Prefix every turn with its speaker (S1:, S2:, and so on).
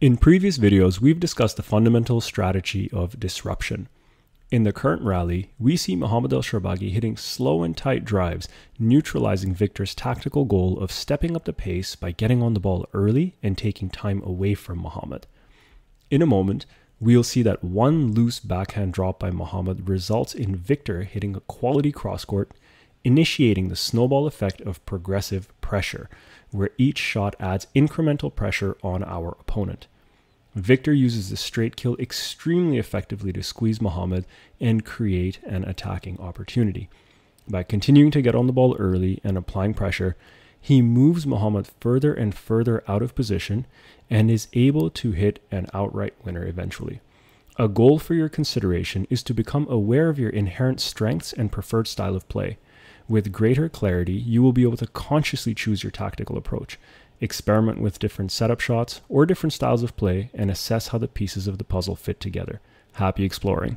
S1: In previous videos, we've discussed the fundamental strategy of disruption. In the current rally, we see Mohamed El Shorbagy hitting slow and tight drives, neutralizing Victor's tactical goal of stepping up the pace by getting on the ball early and taking time away from Mohamed. In a moment, we'll see that one loose backhand drop by Mohamed results in Victor hitting a quality cross court, initiating the snowball effect of progressive pressure, where each shot adds incremental pressure on our opponent. Victor uses the straight kill extremely effectively to squeeze Mohamed and create an attacking opportunity. By continuing to get on the ball early and applying pressure, he moves Mohamed further and further out of position and is able to hit an outright winner eventually. A goal for your consideration is to become aware of your inherent strengths and preferred style of play. With greater clarity, you will be able to consciously choose your tactical approach, experiment with different setup shots or different styles of play, and assess how the pieces of the puzzle fit together. Happy exploring.